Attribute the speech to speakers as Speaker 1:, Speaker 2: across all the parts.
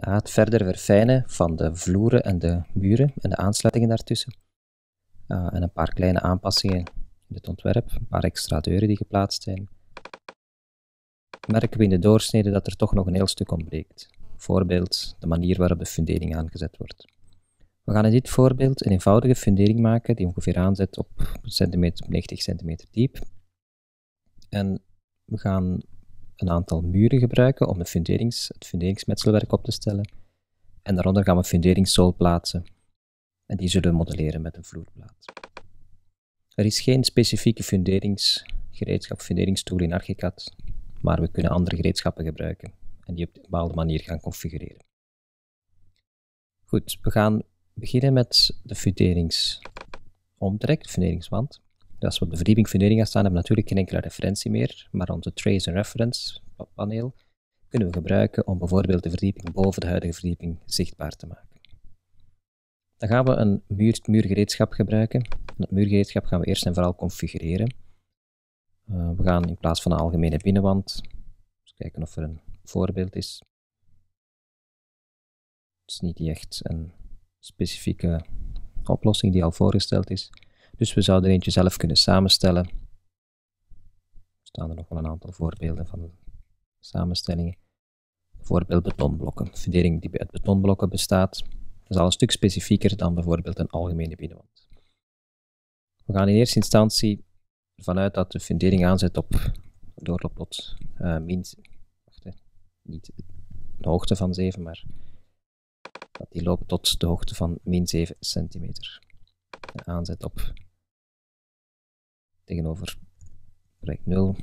Speaker 1: Na het verder verfijnen van de vloeren en de muren en de aansluitingen daartussen, uh, en een paar kleine aanpassingen in het ontwerp, een paar extra deuren die geplaatst zijn, merken we in de doorsnede dat er toch nog een heel stuk ontbreekt. Bijvoorbeeld de manier waarop de fundering aangezet wordt. We gaan in dit voorbeeld een eenvoudige fundering maken die ongeveer aanzet op centimeter, 90 centimeter diep. En we gaan een aantal muren gebruiken om de funderings, het funderingsmetselwerk op te stellen. En daaronder gaan we funderingszool plaatsen. En die zullen we modelleren met een vloerplaat. Er is geen specifieke funderingsgereedschap, funderingstool in Archicad, maar we kunnen andere gereedschappen gebruiken en die op een bepaalde manier gaan configureren. Goed, we gaan beginnen met de funderingsomtrek, de funderingswand. Als we op de verdieping fundering gaan staan, hebben we natuurlijk geen enkele referentie meer, maar onze trace en reference paneel kunnen we gebruiken om bijvoorbeeld de verdieping boven de huidige verdieping zichtbaar te maken. Dan gaan we een muur, muurgereedschap gebruiken. Dat muurgereedschap gaan we eerst en vooral configureren. Uh, we gaan in plaats van een algemene binnenwand, eens kijken of er een voorbeeld is. Het is niet echt een specifieke oplossing die al voorgesteld is. Dus we zouden eentje zelf kunnen samenstellen. Er staan er nog wel een aantal voorbeelden van samenstellingen. Bijvoorbeeld betonblokken. Fundering die uit betonblokken bestaat. Dat is al een stuk specifieker dan bijvoorbeeld een algemene binnenwand. We gaan in eerste instantie vanuit dat de fundering aanzet op doorloop tot uh, min, wacht, niet de hoogte van 7, maar dat die loopt tot de hoogte van min 7 centimeter. En aanzet op tegenover project 0.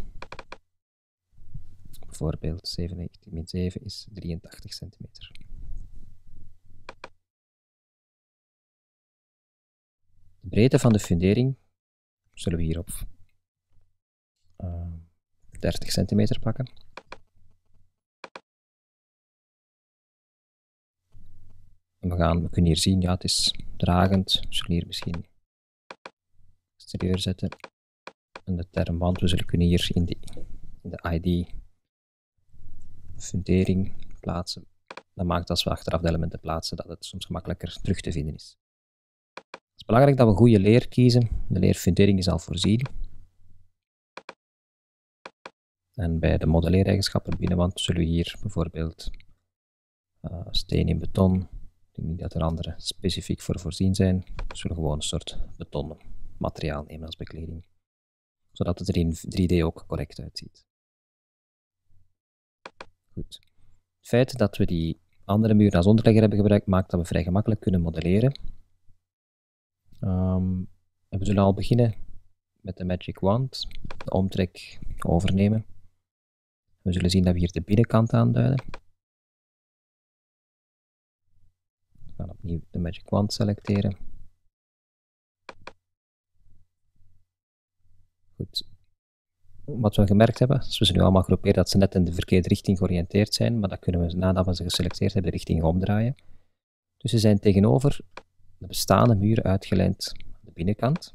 Speaker 1: Bijvoorbeeld 97 min 7 is 83 centimeter. De breedte van de fundering zullen we hier op uh, 30 centimeter pakken. En we, gaan, we kunnen hier zien, ja, het is dragend. We zullen hier misschien exterieur zetten. En de term wand, we zullen kunnen hier in de, de ID fundering plaatsen. Dat maakt als we achteraf de elementen plaatsen dat het soms gemakkelijker terug te vinden is. Het is belangrijk dat we goede leer kiezen. De leerfundering is al voorzien. En bij de modelleereigenschappen binnenwand zullen we hier bijvoorbeeld uh, steen in beton. Ik denk niet dat er andere specifiek voor voorzien zijn. We zullen gewoon een soort betonnen materiaal nemen als bekleding. Zodat het er in 3D ook correct uitziet. Goed. Het feit dat we die andere muur als onderlegger hebben gebruikt, maakt dat we vrij gemakkelijk kunnen modelleren. Um, we zullen al beginnen met de Magic Wand, de omtrek overnemen. We zullen zien dat we hier de binnenkant aanduiden. We gaan opnieuw de Magic Wand selecteren. Goed. Wat we gemerkt hebben, als we ze nu allemaal groeperen, dat ze net in de verkeerde richting georiënteerd zijn, maar dat kunnen we nadat we ze geselecteerd hebben de richting omdraaien. Dus ze zijn tegenover de bestaande muren uitgelijnd aan de binnenkant.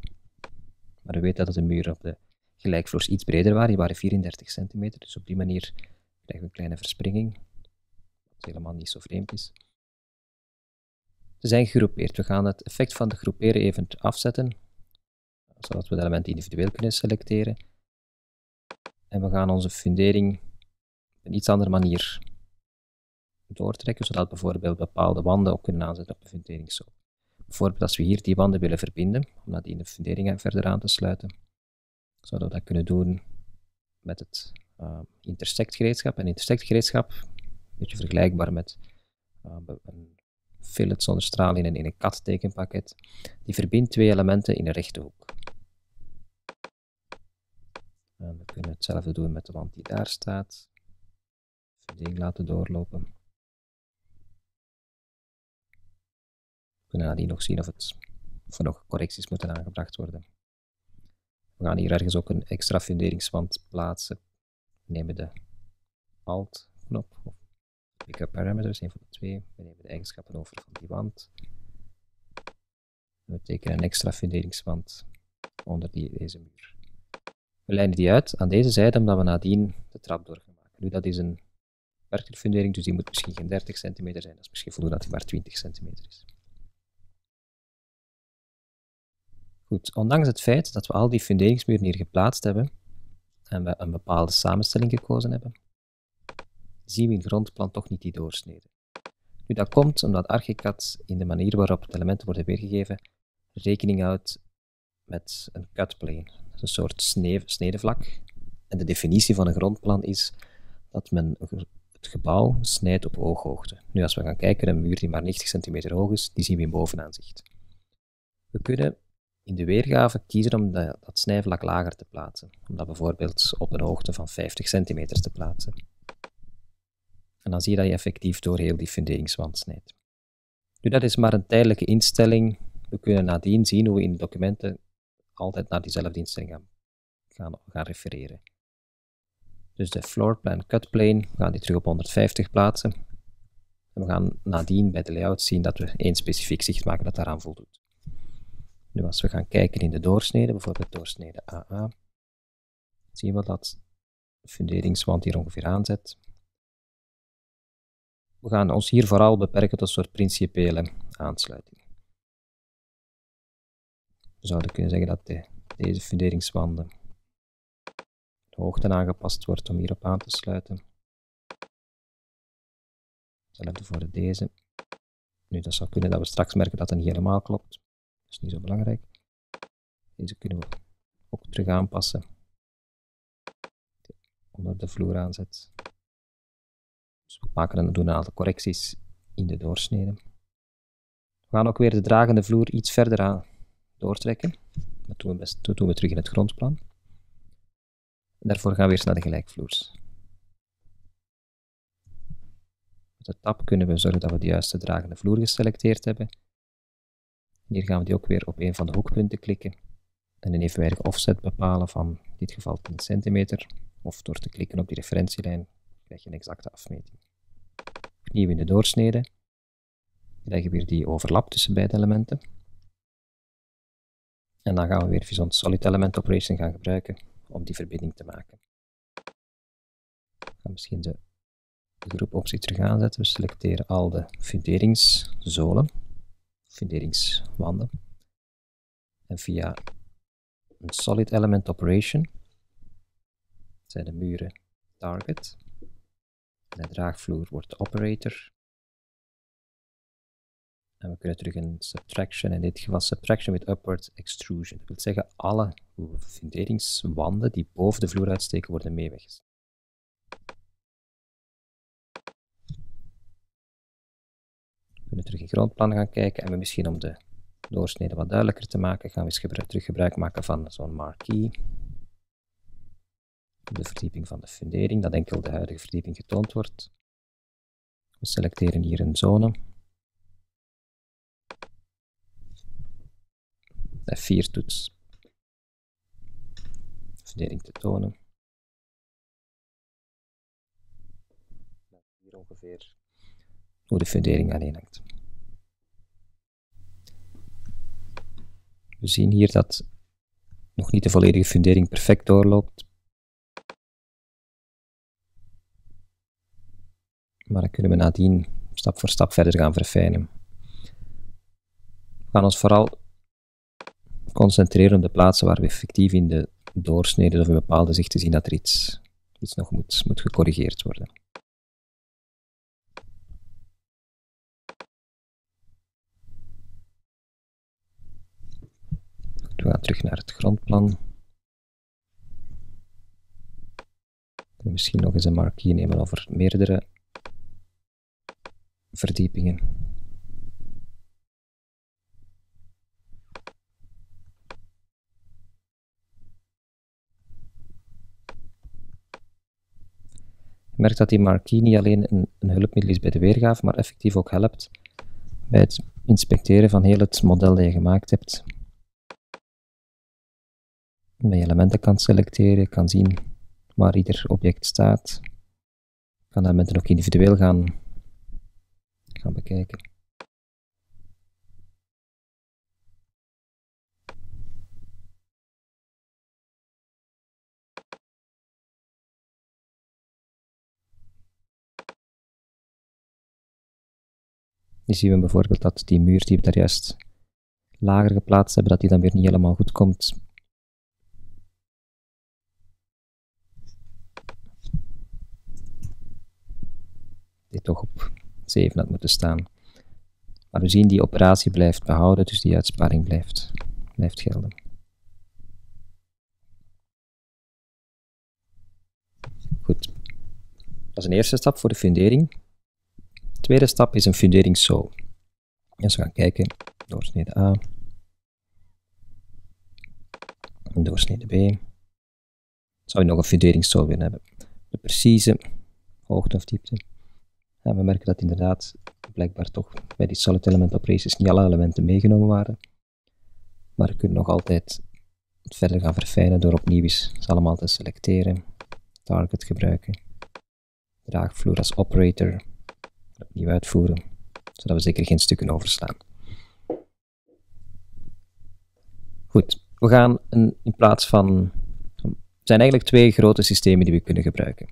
Speaker 1: Maar we weten dat de muren op de gelijkvloers iets breder waren, die waren 34 centimeter, dus op die manier krijgen we een kleine verspringing, wat helemaal niet zo vreemd is. Ze zijn gegroepeerd. We gaan het effect van de groeperen even afzetten, zodat we de elementen individueel kunnen selecteren. En we gaan onze fundering op een iets andere manier doortrekken, zodat bijvoorbeeld bepaalde wanden ook kunnen aanzetten op de funderingszool. Bijvoorbeeld als we hier die wanden willen verbinden, om nadien de fundering verder aan te sluiten, zouden we dat kunnen doen met het uh, gereedschap. Een intersect gereedschap, een beetje vergelijkbaar met uh, een fillet zonder straling in een kat tekenpakket, die verbindt twee elementen in een rechte hoek. En we kunnen hetzelfde doen met de wand die daar staat. Verding laten doorlopen. We kunnen nadien nog zien of, het, of er nog correcties moeten aangebracht worden. We gaan hier ergens ook een extra funderingswand plaatsen. We nemen de Alt-knop, of Pick-up Parameters, een van de twee. We nemen de eigenschappen over van die wand. We tekenen een extra funderingswand onder die, deze muur. We lijnen die uit aan deze zijde omdat we nadien de trap door gaan maken. Nu, dat is een werkelijke dus die moet misschien geen 30 centimeter zijn, dat is misschien voldoende dat hij maar 20 centimeter is. Goed, ondanks het feit dat we al die funderingsmuren hier geplaatst hebben en we een bepaalde samenstelling gekozen hebben, zien we in grondplan toch niet die doorsnede. Nu, dat komt omdat Archicad in de manier waarop de elementen worden weergegeven rekening houdt met een cutplane, een soort snedevlak. En de definitie van een grondplan is dat men het gebouw snijdt op ooghoogte. Nu, als we gaan kijken naar een muur die maar 90 centimeter hoog is, die zien we in bovenaanzicht. We kunnen in de weergave kiezen om dat snijvlak lager te plaatsen, om dat bijvoorbeeld op een hoogte van 50 centimeter te plaatsen. En dan zie je dat je effectief door heel die funderingswand snijdt. Nu, dat is maar een tijdelijke instelling. We kunnen nadien zien hoe we in de documenten altijd naar diezelfde instelling gaan, gaan, gaan refereren. Dus de floorplan cutplane, we gaan die terug op 150 plaatsen. En we gaan nadien bij de layout zien dat we één specifiek zicht maken dat daaraan voldoet. Nu als we gaan kijken in de doorsnede, bijvoorbeeld doorsnede AA, zien we dat de funderingswand hier ongeveer aanzet. We gaan ons hier vooral beperken tot soort principiële aansluiting. We zouden kunnen zeggen dat de, deze funderingswanden de hoogte aangepast wordt om hierop aan te sluiten. Hetzelfde voor deze. Nu, dat zou kunnen dat we straks merken dat het niet helemaal klopt. Dat is niet zo belangrijk. Deze kunnen we ook terug aanpassen. Onder de vloer aanzet. Dus we maken en doen een aantal correcties in de doorsnede. We gaan ook weer de dragende vloer iets verder aan doortrekken. Dat doen we, best, terug in het grondplan. En daarvoor gaan we eerst naar de gelijkvloers. Met de tab kunnen we zorgen dat we de juiste dragende vloer geselecteerd hebben. Hier gaan we die ook weer op een van de hoekpunten klikken en een evenwijdige offset bepalen van in dit geval 10 centimeter. Of door te klikken op die referentielijn krijg je een exacte afmeting. Opnieuw in de doorsnede krijgen we weer die overlap tussen beide elementen. En dan gaan we weer Vison Solid Element Operation gaan gebruiken om die verbinding te maken. Ik ga misschien de, groep optie terug aanzetten. We selecteren al de funderingszolen, funderingswanden. En via een Solid Element Operation zijn de muren target. De draagvloer wordt de operator. En we kunnen terug een subtraction, in dit geval subtraction with upward extrusion. Dat wil zeggen, alle funderingswanden die boven de vloer uitsteken, worden mee weggezet. We kunnen terug in grondplan gaan kijken en we misschien om de doorsnede wat duidelijker te maken, gaan we eens terug gebruik maken van zo'n marquee. De verdieping van de fundering, dat enkel de huidige verdieping getoond wordt. We selecteren hier een zone. F4-toets. Fundering te tonen. Hier ongeveer hoe de fundering alleen hangt. We zien hier dat nog niet de volledige fundering perfect doorloopt. Maar dan kunnen we nadien stap voor stap verder gaan verfijnen. We gaan ons vooral concentreren op de plaatsen waar we effectief in de doorsnede of in bepaalde zichten zien dat er iets, iets nog moet, moet gecorrigeerd worden. We gaan terug naar het grondplan. Misschien nog eens een marquee nemen over meerdere verdiepingen. Merkt dat die marquee niet alleen een, een hulpmiddel is bij de weergave, maar effectief ook helpt bij het inspecteren van heel het model dat je gemaakt hebt. Dat je elementen kan selecteren, kan zien waar ieder object staat. Kan elementen ook individueel gaan, gaan bekijken. Nu zien we bijvoorbeeld dat die muur die we daar juist lager geplaatst hebben, dat die dan weer niet helemaal goed komt. Dit toch op 7 had moeten staan. Maar we zien die operatie blijft behouden, dus die uitsparing blijft, blijft gelden. Goed. Dat is een eerste stap voor de fundering. De tweede stap is een funderingszool. Dus we gaan kijken, doorsnede A, en doorsnede B. Zou je nog een funderingszool willen hebben. De precieze hoogte of diepte. En we merken dat inderdaad blijkbaar toch bij die solid element operations niet alle elementen meegenomen waren. Maar we kunnen nog altijd het verder gaan verfijnen door opnieuw eens allemaal te selecteren, target gebruiken, draagvloer als operator, opnieuw uitvoeren, zodat we zeker geen stukken overslaan. Goed, we gaan een, in plaats van. Er zijn eigenlijk twee grote systemen die we kunnen gebruiken.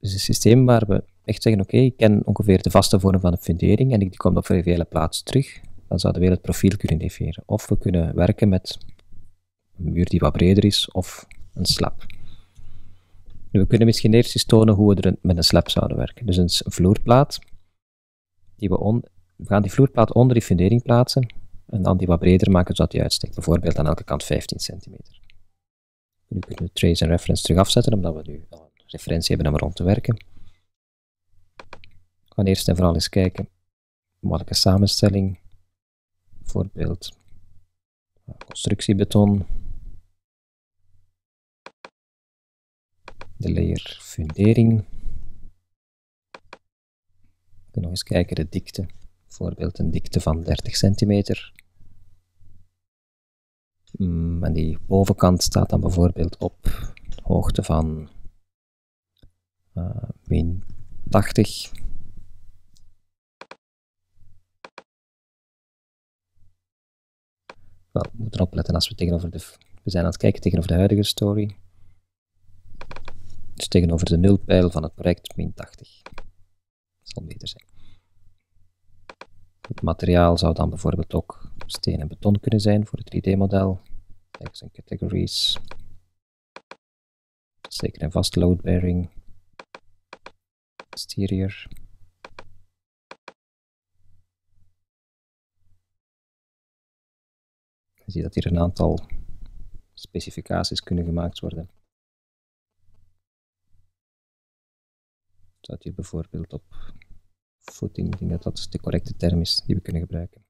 Speaker 1: Dus een systeem waar we echt zeggen: Oké, ik ken ongeveer de vaste vorm van een fundering en die komt op vele plaats terug. Dan zouden we het profiel kunnen definiëren. Of we kunnen werken met een muur die wat breder is of een slab. We kunnen misschien eerst eens tonen hoe we er met een slab zouden werken. Dus een, vloerplaat. Die we, on, we gaan die vloerplaat onder die fundering plaatsen en dan die wat breder maken zodat die uitsteekt. Bijvoorbeeld aan elke kant 15 centimeter. Nu kunnen we trace en reference terug afzetten, omdat we nu al een referentie hebben om rond te werken. We gaan eerst en vooral eens kijken welke samenstelling. Bijvoorbeeld constructiebeton. De layer fundering. We kunnen nog eens kijken de dikte. Bijvoorbeeld een dikte van 30 centimeter. Mm, en die bovenkant staat dan bijvoorbeeld op hoogte van uh, min 80. Wel, we moeten opletten als we tegenover de... We zijn aan het kijken tegenover de huidige story. Dus tegenover de nulpijl van het project min 80. Dat zal beter zijn. Het materiaal zou dan bijvoorbeeld ook steen en beton kunnen zijn voor het 3D-model. Tags en categories. Zeker en vast load bearing. Exterior. Je ziet dat hier een aantal specificaties kunnen gemaakt worden. Staat hier bijvoorbeeld op footing, ik denk dat dat de correcte term is die we kunnen gebruiken.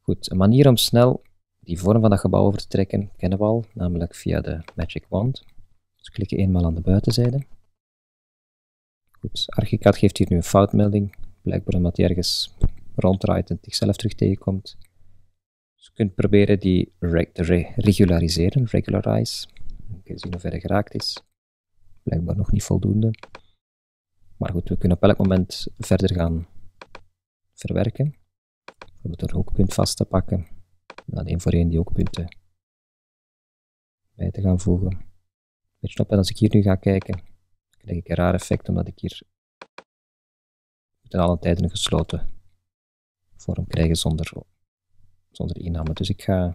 Speaker 1: Goed, een manier om snel die vorm van dat gebouw over te trekken kennen we al, namelijk via de Magic Wand. Dus klikken eenmaal aan de buitenzijde. Goed, Archicad geeft hier nu een foutmelding, blijkbaar omdat hij ergens ronddraait en zichzelf terug tegenkomt. Dus je kunt proberen die te regulariseren, regularize. Even zien hoe ver geraakt is. Blijkbaar nog niet voldoende. Maar goed, we kunnen op elk moment verder gaan verwerken. Bijvoorbeeld door een hoekpunt vast te pakken. En dan één voor één die hoekpunten bij te gaan voegen. Beetje op, en als ik hier nu ga kijken, krijg ik een raar effect, omdat ik hier ten alle tijden een gesloten vorm krijgen zonder, zonder inname. Dus ik ga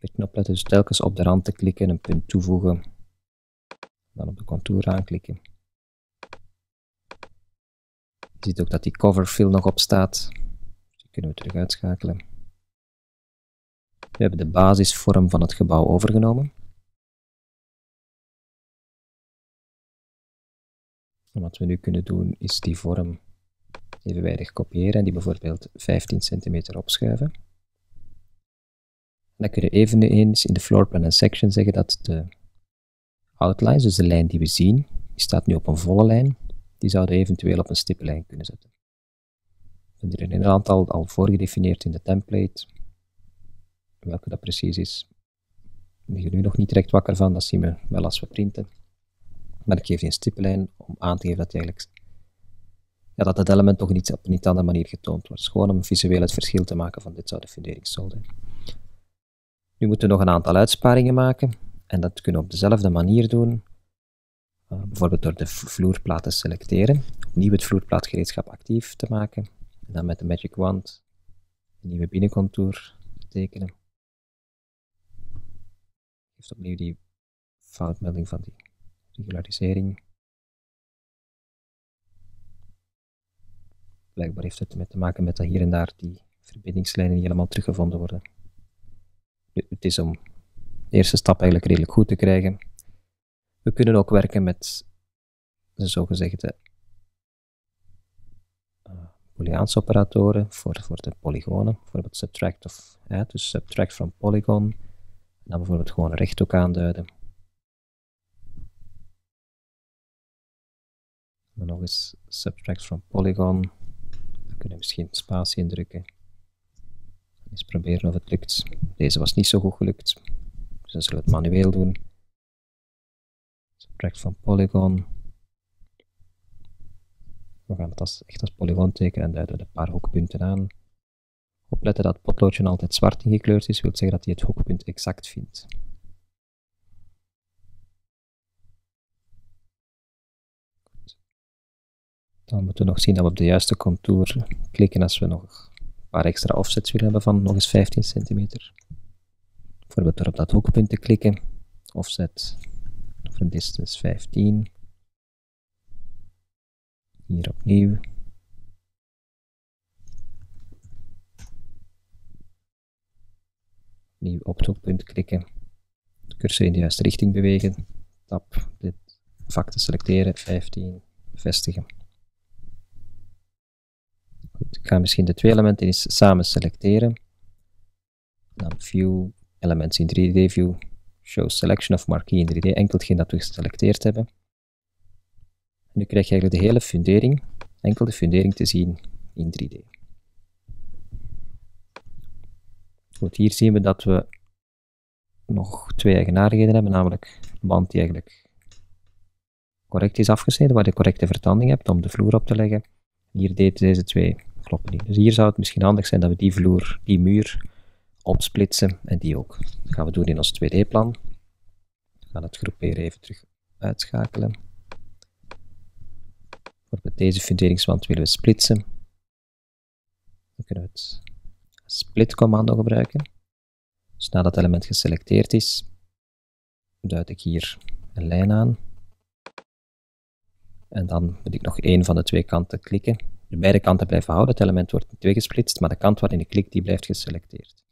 Speaker 1: een beetje dus telkens op de rand te klikken, een punt toevoegen, dan op de contour aanklikken. Je ziet ook dat die cover fill nog op staat. Die kunnen we terug uitschakelen. We hebben de basisvorm van het gebouw overgenomen. En wat we nu kunnen doen is die vorm evenwijdig kopiëren en die bijvoorbeeld 15 centimeter opschuiven. En dan kunnen we eveneens in de floorplan en section zeggen dat de outlines, dus de lijn die we zien, die staat nu op een volle lijn, die zouden eventueel op een stippellijn kunnen zetten. Er een aantal al voorgedefinieerd in de template. Welke dat precies is, ben je nu nog niet direct wakker van, dat zien we wel als we printen. Maar ik geef die een om aan te geven dat, eigenlijk, ja, dat het element toch niet op een niet andere manier getoond wordt. Gewoon om visueel het verschil te maken van dit zou de funderingszool zijn. Nu moeten we nog een aantal uitsparingen maken. En dat kunnen we op dezelfde manier doen. Eh, bijvoorbeeld door de vloerplaten te selecteren. opnieuw het vloerplaatgereedschap actief te maken. En dan met de Magic Wand een nieuwe binnencontour tekenen. Geeft opnieuw die foutmelding van die regularisering. Blijkbaar heeft het te maken met dat hier en daar die verbindingslijnen niet helemaal teruggevonden worden. Het is om eerste stap eigenlijk redelijk goed te krijgen. We kunnen ook werken met de zogezegde uh, Booleaanse operatoren voor, voor de polygonen, bijvoorbeeld subtract of dus subtract from polygon, en dan bijvoorbeeld gewoon rechthoek aanduiden. Dan nog eens subtract from polygon, dan kunnen we misschien spatie indrukken. Eens proberen of het lukt. Deze was niet zo goed gelukt, dan zullen we het manueel doen. Subtract from polygon. We gaan het als, echt als polygoon tekenen en duiden we een paar hoekpunten aan. Opletten dat het potloodje altijd zwart ingekleurd is, wil zeggen dat hij het hoekpunt exact vindt. Dan moeten we nog zien dat we op de juiste contour klikken als we nog een paar extra offsets willen hebben van nog eens 15 centimeter. Bijvoorbeeld door op dat hoekpunt te klikken, offset of distance 15. Hier opnieuw. Nieuw op het hoekpunt klikken. De cursor in de juiste richting bewegen. Tap dit vak te selecteren, 15, bevestigen. Ik ga misschien de twee elementen eens samen selecteren. Dan View, Elements in 3D View, Show Selection of Marquee in 3D, enkel hetgeen dat we geselecteerd hebben. En nu krijg je eigenlijk de hele fundering, enkel de fundering te zien in 3D. Goed, hier zien we dat we nog twee eigenaardigheden hebben, namelijk een band die eigenlijk correct is afgesneden, waar je de correcte vertanding hebt om de vloer op te leggen. Hier deed deze twee kloppen niet. Dus hier zou het misschien handig zijn dat we die vloer, die muur, opsplitsen en die ook. Dat gaan we doen in ons 2D-plan. We gaan het groeperen even terug uitschakelen. Bijvoorbeeld deze funderingswand willen we splitsen. Dan kunnen we het split-commando gebruiken. Dus nadat het element geselecteerd is, duid ik hier een lijn aan. En dan moet ik nog één van de twee kanten klikken. De beide kanten blijven houden, het element wordt in twee gesplitst, maar de kant waarin ik klik, die blijft geselecteerd.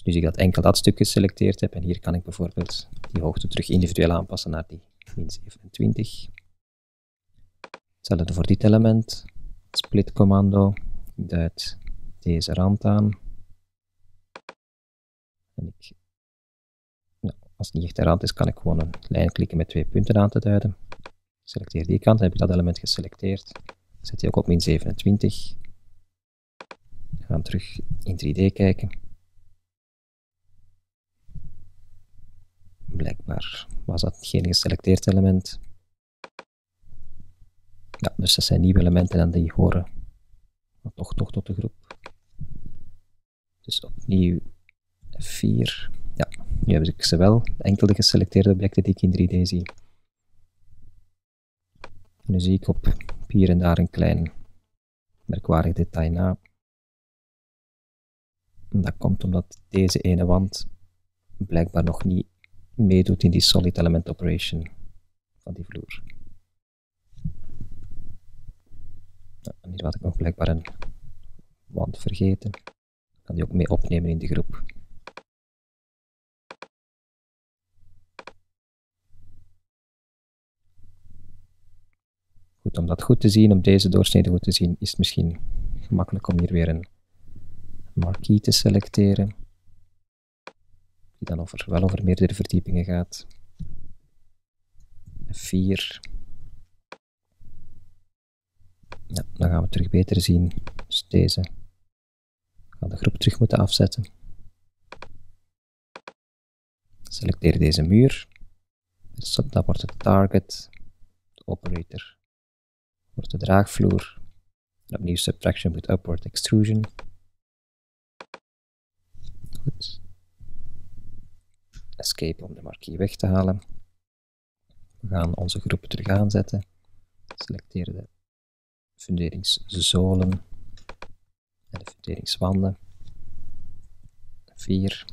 Speaker 1: Dus nu zie ik dat enkel dat stuk geselecteerd heb, en hier kan ik bijvoorbeeld die hoogte terug individueel aanpassen naar die min 27. Hetzelfde voor dit element. Split commando. Ik duid deze rand aan. En ik, nou, als het niet echt een rand is, kan ik gewoon een lijn klikken met twee punten aan te duiden. Selecteer die kant, dan heb ik dat element geselecteerd. Ik zet die ook op min 27. We gaan terug in 3D kijken. Blijkbaar was dat geen geselecteerd element. Ja, dus dat zijn nieuwe elementen en die horen toch, toch tot de groep. Dus opnieuw F4. Ja, nu heb ik ze wel, enkele geselecteerde objecten die ik in 3D zie. Nu zie ik op hier en daar een klein merkwaardig detail na. Dat komt omdat deze ene wand blijkbaar nog niet meedoet in die solid element operation van die vloer. En hier had ik nog blijkbaar een wand vergeten. Ik kan die ook mee opnemen in de groep. Goed, om dat goed te zien, om deze doorsnede goed te zien, is het misschien gemakkelijk om hier weer een marquee te selecteren. Die dan over, wel over meerdere verdiepingen gaat. 4. Ja, dan gaan we terug beter zien. Dus deze. Ik ga de groep terug moeten afzetten. Selecteer deze muur. Dat wordt het target, de operator wordt de draagvloer. En opnieuw subtraction with upward extrusion. Goed. Escape om de marquee weg te halen. We gaan onze groep terug aanzetten. Selecteer de funderingszolen en de funderingswanden. 4.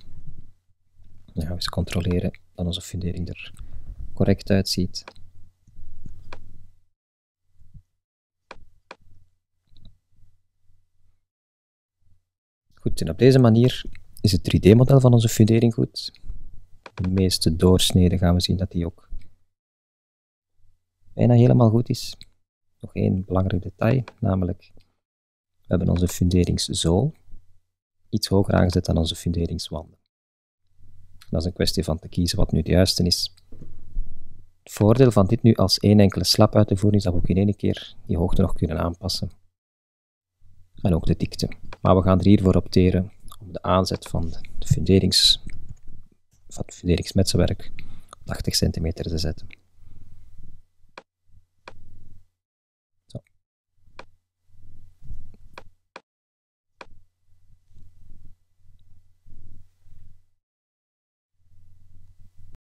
Speaker 1: Dan gaan we eens controleren dat onze fundering er correct uitziet. Goed, en op deze manier is het 3D-model van onze fundering goed. De meeste doorsneden gaan we zien dat die ook bijna helemaal goed is. Nog één belangrijk detail, namelijk we hebben onze funderingszool iets hoger aangezet dan onze funderingswanden. Dat is een kwestie van te kiezen wat nu de juiste is. Het voordeel van dit nu als één enkele slap uit te voeren is dat we ook in één keer die hoogte nog kunnen aanpassen. En ook de dikte. Maar we gaan er hiervoor opteren om de aanzet van de funderings, van het funderingsmetselwerk op 80 cm te zetten.